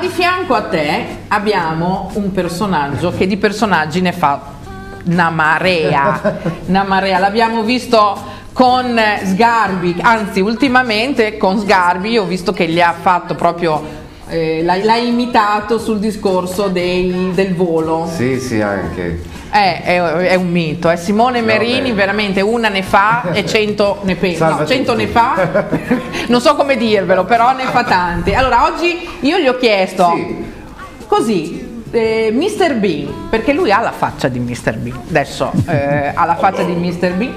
Di fianco a te abbiamo un personaggio che di personaggi ne fa una marea, una marea. L'abbiamo visto con Sgarbi, anzi ultimamente con Sgarbi ho visto che gli ha fatto proprio eh, l'ha, l'ha imitato sul discorso dei- del volo. Sì, sì, anche. Eh, è, è un mito, è Simone Merini beh. veramente una ne fa e cento ne pensa, no, cento tutti. ne fa, non so come dirvelo, però ne fa tante. Allora oggi io gli ho chiesto Sì. così, eh, Mr. Bean, perché lui ha la faccia di Mr. Bean, adesso eh, ha la faccia di Mr. Bean,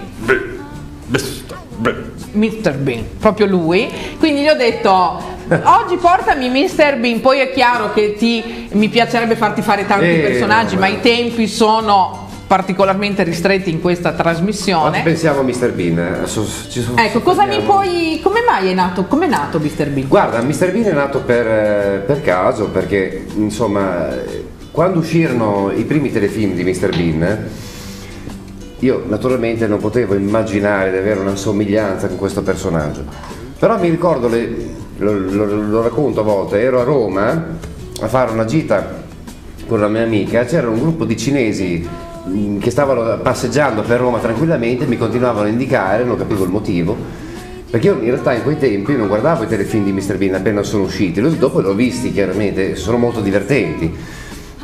Mr. Bean, proprio lui. Quindi gli ho detto: Oggi portami Mr. Bean. Poi è chiaro che ti, mi piacerebbe farti fare tanti Eh, personaggi, no, ma i tempi sono particolarmente ristretti in questa Oggi trasmissione. pensiamo a Mr. Bean. eh, so- so- Ecco, cosa mi puoi. Come mai è nato? Come è nato Mr. Bean? Guarda, Mr. Bean è nato per, eh, per caso perché insomma quando uscirono i primi telefilm di Mr. Bean io naturalmente non potevo immaginare di avere una somiglianza con questo personaggio. Però mi ricordo, le- lo, lo- lo racconto a volte, ero a Roma a fare una gita con la mia amica, c'era un gruppo di cinesi mh, che stavano passeggiando per Roma tranquillamente, mi continuavano a indicare, non capivo il motivo, perché io in realtà in quei tempi non guardavo i telefilm di Mr. Bean appena sono usciti, dopo li ho visti chiaramente, sono molto divertenti.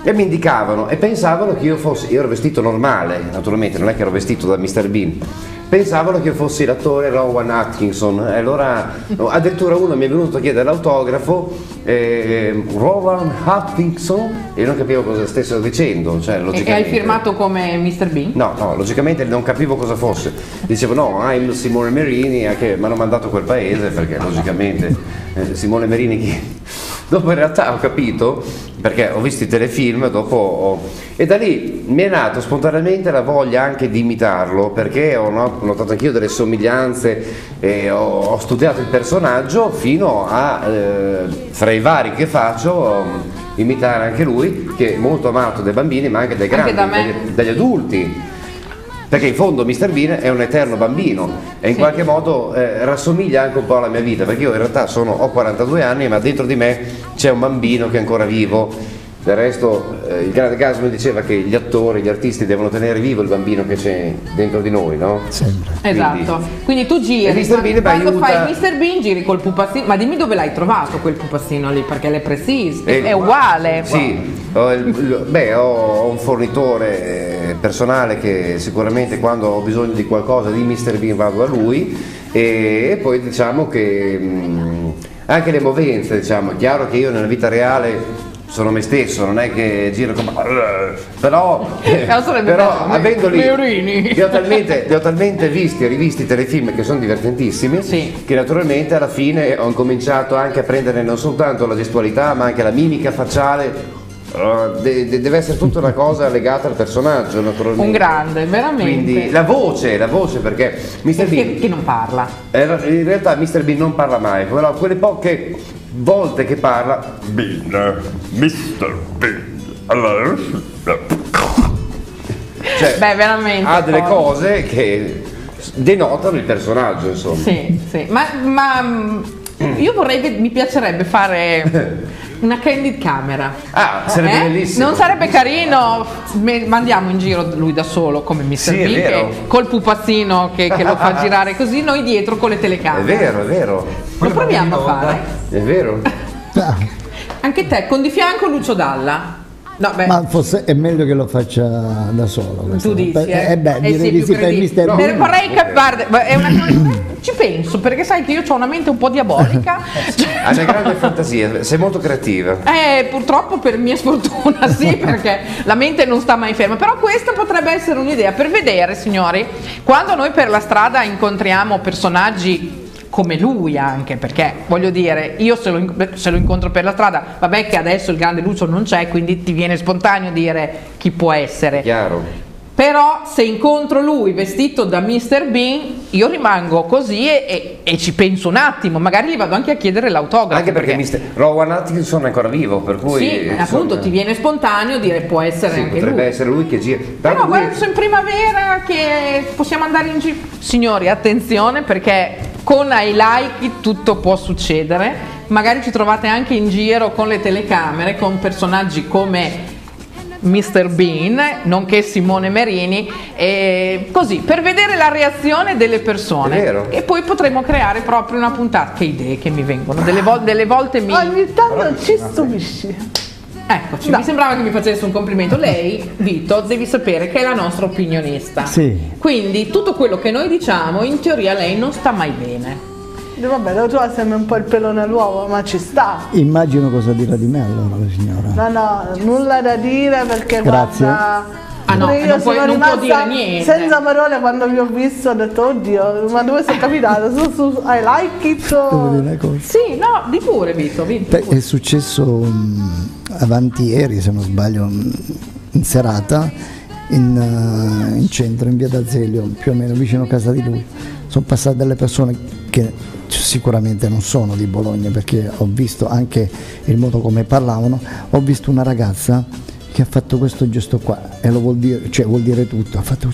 E mi indicavano e pensavano che io fossi, io ero vestito normale, naturalmente non è che ero vestito da Mr. Bean, pensavano che io fossi l'attore Rowan Atkinson, e allora addirittura uno mi è venuto a chiedere l'autografo, eh, Rowan Atkinson, e io non capivo cosa stessero dicendo, cioè E, e hai firmato come Mr. Bean? No, no, logicamente non capivo cosa fosse. Dicevo no, I'm Simone Merini, che mi hanno mandato a quel paese perché logicamente eh, Simone Merini chi... Dopo in realtà ho capito, perché ho visto i telefilm, dopo ho- e da lì mi è nato spontaneamente la voglia anche di imitarlo, perché ho no- notato anch'io delle somiglianze e ho, ho studiato il personaggio fino a, eh, fra i vari che faccio, um, imitare anche lui, che è molto amato dai bambini ma anche dai Anche grandi, me. dagli, dagli adulti. Perché in fondo Mr. Bean è un eterno bambino e in Sì. qualche modo eh, rassomiglia anche un po' alla mia vita, perché io in realtà sono, ho 42 anni, ma dentro di me c'è un bambino che è ancora vivo. Del resto eh, il grande caso mi diceva che gli attori, gli artisti devono tenere vivo il bambino che c'è dentro di noi, no? Sempre. Esatto, quindi tu giri, E Mr. Bean quando aiuta- fai Mr. Bean giri col pupazzino, ma dimmi dove l'hai trovato quel pupazzino lì, perché l'è preciso, Eh, è uguale. Sì, ho, il- il- beh, ho un fornitore eh, personale che sicuramente quando ho bisogno di qualcosa di Mr. Bean vado da lui e, e poi diciamo che mh, anche le movenze, diciamo, è chiaro che io nella vita reale sono me stesso, non è che giro come... però, sarebbe però avendoli... Li ho, talmente, li ho talmente visti e rivisti i telefilm che sono divertentissimi Sì. che naturalmente alla fine ho incominciato anche a prendere non soltanto la gestualità ma anche la mimica facciale. Uh, de- de- deve essere tutta una cosa legata al personaggio naturalmente. Un grande, veramente. Quindi la voce, la voce perché Mr. che, Bean che non parla. era- in realtà Mr. Bean non parla mai, però quelle poche volte che parla Bean, Mr. Bean. Allora, cioè, Beh, veramente. ha delle poi. cose che denotano il personaggio insomma. Sì, sì. Ma, ma, mm, io vorrei, ve- mi piacerebbe fare una candid camera. Ah, sarebbe Eh? bellissimo. Non sarebbe carino? Mandiamo in giro lui da solo come Mr. Sì, è Bean, vero. che- col pupazzino che, che lo fa girare così, noi dietro con le È telecamere. vero, è vero, Lo proviamo a fare? è vero. Ah, Anche te, con di fianco Lucio Dalla. No, beh, ma forse è meglio che lo faccia da solo. tu dici, Per- eh? eh beh, Eh direi di sì per credibile. Mr. Per- Bean. vorrei cap- guarda, è una cosa- ci penso perché sai che io ho una mente un po' diabolica. Ha una grande fantasia, sei molto creativa. Eh, purtroppo per mia sfortuna sì, perché la mente non sta mai ferma. Però questa potrebbe essere un'idea per vedere, signori, quando noi per la strada incontriamo personaggi come lui anche, perché voglio dire, io se lo, se lo incontro per la strada, vabbè che adesso il grande Lucio non c'è, quindi ti viene spontaneo dire chi può essere. Chiaro. Però se incontro lui vestito da Mr. Bean, io rimango così e, e- e ci penso un attimo, magari gli vado anche a chiedere l'autografo. Anche perché Mr. Rowan Atkinson è ancora vivo, per cui Sì, insomma, appunto ti viene spontaneo dire può essere sì, anche potrebbe lui. essere lui che gira. Però lui- guarda, sono in primavera che possiamo andare in giro. Signori, attenzione perché con ai like tutto può succedere. magari ci trovate anche in giro con le telecamere, con personaggi come Mr. Bean, nonché Simone Merini, e così per vedere la reazione delle persone. È vero. E poi potremo creare proprio una puntata. Che idee che mi vengono, delle, vol- delle volte mi. Ogni tanto ci stupisci. Eccoci, No. mi sembrava che mi facesse un complimento. Lei, Vito, devi sapere che è la nostra opinionista. Sì. Quindi tutto quello che noi diciamo, in teoria lei non sta mai bene. Dico, Vabbè, la tua sembra un po' il pelone all'uovo, ma ci sta. Immagino cosa dirà di me allora la signora. No, no, nulla da dire perché Grazie. guarda. Ah, no, pure io non puoi- sono non può dire niente. senza parole quando vi ho visto, ho detto oddio, ma dove sei capitato? Su, su, I like it? Devo o- dire una cosa. Sì, no, di pure Vito, Vito. Beh, è successo mm, avanti ieri, se non sbaglio, mm, in serata, in, eh, in centro, in via d'Azeglio, più o meno vicino a casa di lui. Sono passate delle persone che sicuramente non sono di Bologna perché ho visto anche il modo come parlavano, ho visto una ragazza che ha fatto questo gesto qua e lo vuol dire, cioè vuol dire tutto, ha fatto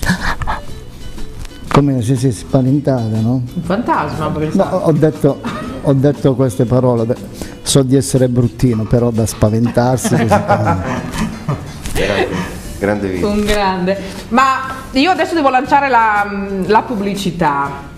come se si è spaventata, no? Un fantasma, No, ho detto, ho detto queste parole, so di essere bruttino, però da spaventarsi così tanto. Grande, grande video. un grande. Ma io adesso devo lanciare la, la pubblicità.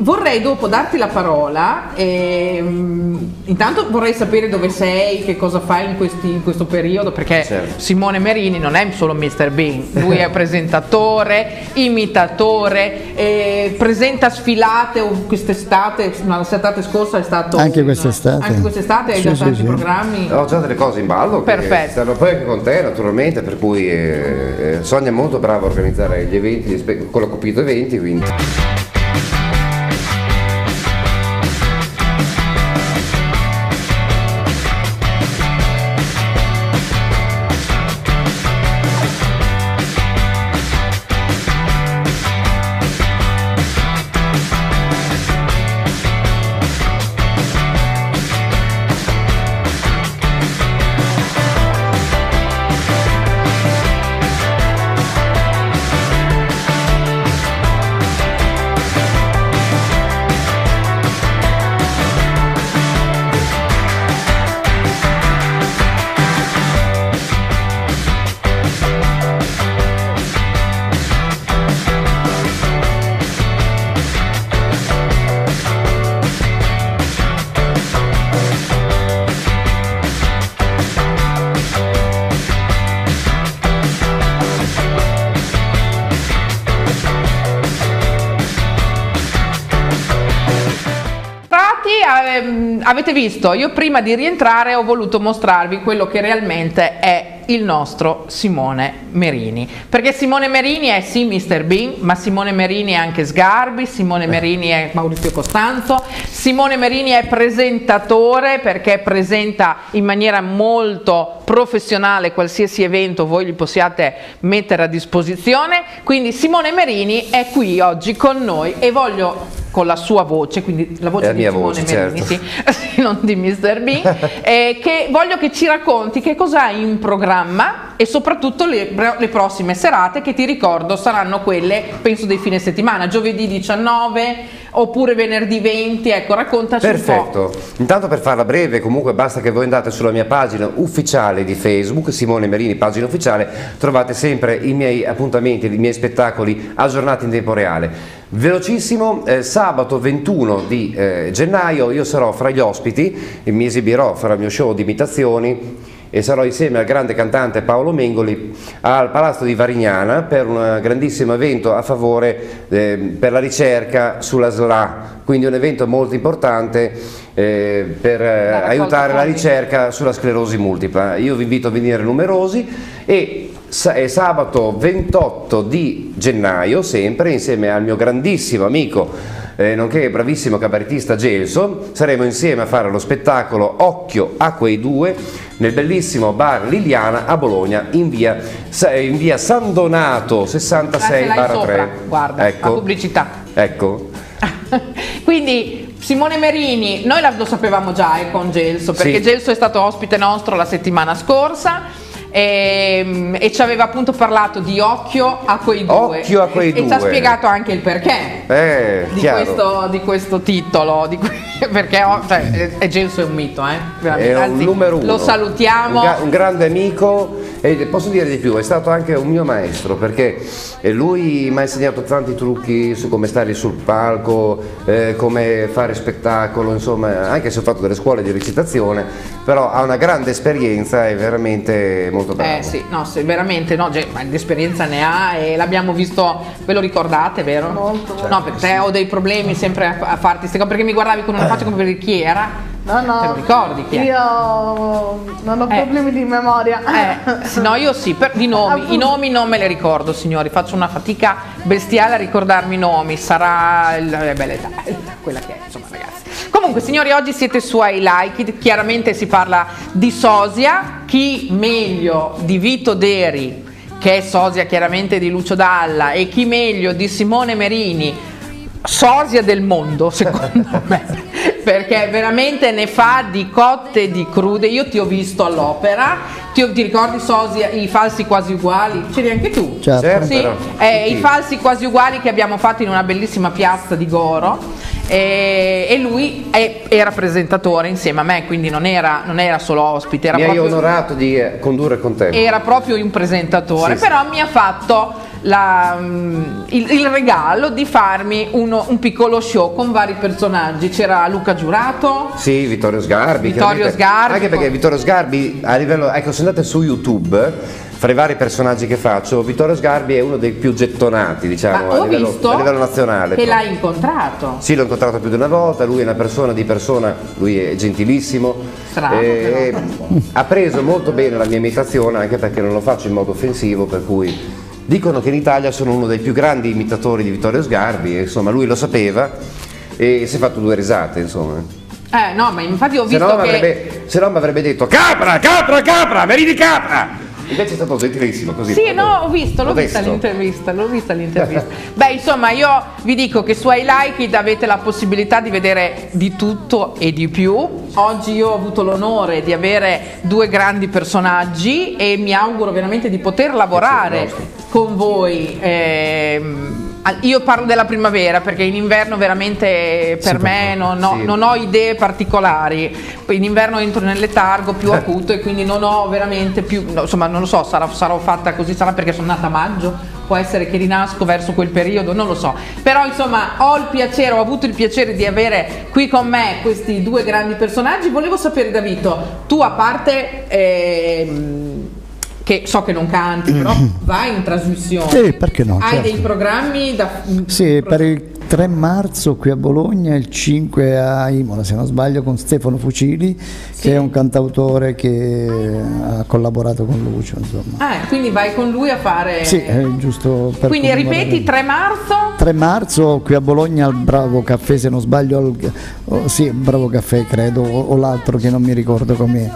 Vorrei dopo darti la parola e mm, intanto vorrei sapere dove sei, che cosa fai in, questi- in questo periodo, perché Certo. Simone Merini non è solo Mr. Bean, lui è presentatore, imitatore, eh, presenta sfilate quest'estate, no, l'estate scorsa è stato... Anche quest'estate. Anche quest'estate hai Sì, già sì, tanti sì. programmi. Ho già delle cose in ballo che Perfetto. stanno poi anche con te naturalmente, per cui eh, eh, Sonia è molto brava a organizzare gli eventi, gli spe- con la Copito Eventi, quindi avete visto, io prima di rientrare ho voluto mostrarvi quello che realmente è il nostro Simone Merini. Perché Simone Merini è sì Mr. Bean, ma Simone Merini è anche Sgarbi, Simone Merini è Maurizio Costanzo, Simone Merini è presentatore perché presenta in maniera molto professionale qualsiasi evento voi gli possiate mettere a disposizione. Quindi Simone Merini è qui oggi con noi e voglio con la sua voce, quindi la voce la di Simone voce, Merini, certo. sì, non di Mr. Bean, eh, che voglio che ci racconti che cosa hai in programma e soprattutto le, le prossime serate che ti ricordo saranno quelle, penso, dei fine settimana, giovedì 19 oppure venerdì 20, ecco, raccontaci un po'. Perfetto. Intanto per farla breve, comunque basta che voi andate sulla mia pagina ufficiale di Facebook, Simone Merini, pagina ufficiale, trovate sempre i miei appuntamenti, i miei spettacoli aggiornati in tempo reale. Velocissimo, eh, sabato 21 di eh, gennaio io sarò fra gli ospiti, e mi esibirò, farò il mio show di imitazioni e sarò insieme al grande cantante Paolo Mengoli al Palazzo di Varignana per un grandissimo evento a favore eh, per la ricerca sulla SLA, quindi un evento molto importante eh, per eh, raccolta aiutare la ricerca sulla sclerosi multipla. Io vi invito a venire numerosi e sabato 28 di gennaio sempre insieme al mio grandissimo amico eh, nonché bravissimo cabarettista Gelso, saremo insieme a fare lo spettacolo Occhio a quei due nel bellissimo bar Liliana a Bologna in via, in via San Donato 66 Ah, ce l'hai sopra, 3. guarda, la ecco, pubblicità. ecco. Quindi Simone Merini, noi lo sapevamo già eh, con Gelso, perché Sì. Gelso è stato ospite nostro la settimana scorsa. E, e ci aveva appunto parlato di occhio a quei due. A quei e, E ci ha due. spiegato anche il perché. Eh, Di questo, di questo titolo, di que- perché oh, cioè, è- è Genso è un mito, eh? veramente. È un Anzi, numero uno. Lo salutiamo. Un, ga- un grande amico e posso dire di più, è stato anche un mio maestro perché eh, lui mi ha insegnato tanti trucchi su come stare sul palco, eh, come fare spettacolo, insomma, anche se ho fatto delle scuole di recitazione, però ha una grande esperienza e veramente molto bravo. Eh sì, no, sì, veramente, no, ge- ma l'esperienza ne ha e l'abbiamo visto, ve lo ricordate, vero? Molto. No, perché te ho dei problemi sempre a, farti queste cose, perché mi guardavi con una faccia come per chi era? No, no. Te lo ricordi chi è? Io non ho Eh. problemi di memoria. Eh, sì, no, io sì, per, di nomi, i nomi non me li ricordo signori, faccio una fatica bestiale a ricordarmi i nomi, sarà il, eh, beh, l'età, quella che è, insomma ragazzi. Comunque signori, oggi siete su I Like It, chiaramente si parla di sosia, chi meglio di Vito Deri, che è sosia chiaramente di Lucio Dalla, e chi meglio di Simone Merini, sosia del mondo, secondo me, perché veramente ne fa di cotte e di crude. Io ti ho visto all'opera, ti, ti ricordi sosia, i falsi quasi uguali? C'eri anche tu? Certo. Sì, eh, Sì. i falsi quasi uguali che abbiamo fatto in una bellissima piazza di Goro e lui è- era presentatore insieme a me, quindi non era, non era solo ospite, era Mi hai onorato di condurre con te. era proprio un presentatore, Sì, sì. però mi ha fatto la, mm, il, il regalo di farmi uno- un piccolo show con vari personaggi. C'era Luca Giurato, Sì, Vittorio Sgarbi. Vittorio. Sgarbi, Anche perché Vittorio Sgarbi a livello, ecco se andate su YouTube, fra i vari personaggi che faccio, Vittorio Sgarbi è uno dei più gettonati, diciamo, a livello, a livello nazionale. che l'hai incontrato. Sì, l'ho incontrato più di una volta, lui è una persona di persona, lui è gentilissimo. Strano, e ha preso molto bene la mia imitazione anche perché non lo faccio in modo offensivo, per cui dicono che in Italia sono uno dei più grandi imitatori di Vittorio Sgarbi, insomma lui lo sapeva e si è fatto due risate, insomma. Eh no, ma infatti ho Se visto no, mi che... avrebbe, se no mi avrebbe detto capra, capra, capra, vedi capra! Invece è stato gentilissimo così. Sì, no, ho visto, l'ho vista l'intervista, l'ho vista l'intervista. Beh, insomma, io vi dico che su I Like It avete la possibilità di vedere di tutto e di più. Oggi io ho avuto l'onore di avere due grandi personaggi e mi auguro veramente di poter lavorare. Con voi. al- io parlo della primavera perché in inverno veramente per Sì, me non ho, Sì. non ho idee particolari. In inverno entro nel letargo più acuto e quindi non ho veramente più, no, insomma non lo so, sarà, sarò fatta così, sarà perché sono nata a maggio, può essere che rinasco verso quel periodo, non lo so. Però insomma ho il piacere, ho avuto il piacere di avere qui con me questi due grandi personaggi. Volevo sapere Davito, tu a parte... ehm, che so che non canti, però vai in trasmissione. Sì, perché no, Hai certo. dei programmi da Sì, per il 3 marzo qui a Bologna, il 5 a Imola, se non sbaglio, con Stefano Fucili, che è un cantautore che ha collaborato con Lucio, insomma. Ah, quindi vai con lui a fare. Sì, è giusto per Quindi ripeti 3 marzo? 3 marzo qui a Bologna al Bravo Caffè, se non sbaglio, al, oh, sì, Bravo Caffè credo, o, o l'altro che non mi ricordo com'è.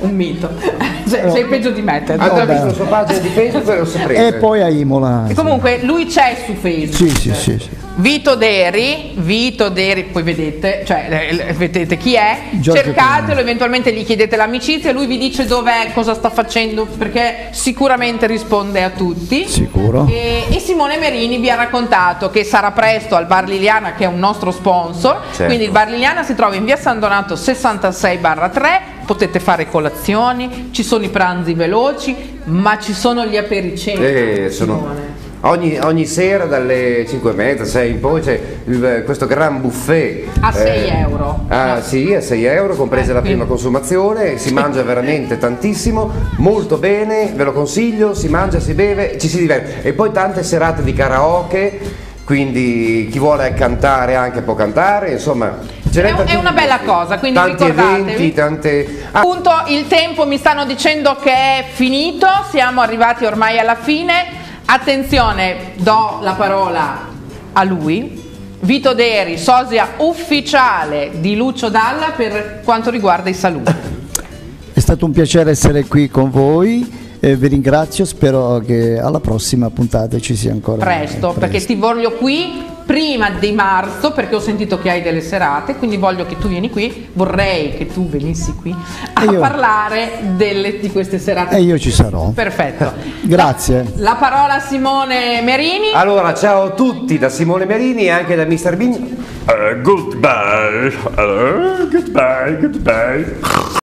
Un mito. Cioè, sei peggio di me. te. Vabbè. visto la sua pagina di Facebook e lo saprete. E poi a Imola. E comunque lui c'è su Facebook. Sì, sì, sì, sì. Vito Deri, Vito Deri, poi vedete, cioè eh, vedete chi è, Giorgio cercatelo, Pinelli. eventualmente gli chiedete l'amicizia, lui vi dice dov'è, cosa sta facendo, perché sicuramente risponde a tutti. Sicuro. E, e Simone Merini vi ha raccontato che sarà presto al Bar Liliana, che è un nostro sponsor. Certo. Quindi il Bar Liliana si trova in via San Donato 66 3. Potete fare colazioni, ci sono i pranzi veloci, ma ci sono gli apericenti. Eh, sono-. Ogni, ogni sera dalle 5 e mezza, 6 in poi c'è il- questo gran buffet. A 6 euro. Ah, sì, a 6 euro, compresa Eh, la prima consumazione, si mangia veramente tantissimo, molto bene, ve lo consiglio, si mangia, si beve, ci si diverte. E poi tante serate di karaoke, quindi chi vuole cantare anche può cantare, insomma. N'è È un- è una bella cosa, quindi tanti ricordatevi. eventi, tante... Ah, Appunto il tempo mi stanno dicendo che è finito, siamo arrivati ormai alla fine. Attenzione, do la parola a lui. Vito Deri, sosia ufficiale di Lucio Dalla per quanto riguarda i saluti. È stato un piacere essere qui con voi. eh, vi ringrazio, spero che alla prossima puntata ci sia ancora Presto, perché ti voglio qui prima di marzo perché ho sentito che hai delle serate, quindi voglio che tu vieni qui, vorrei che tu venissi qui a io- parlare delle- di queste serate. E io ci sarò. Perfetto. Grazie. La parola a Simone Merini. Allora, ciao a tutti da Simone Merini e anche da Mr. Bean. Uh, goodbye. Uh, goodbye, goodbye.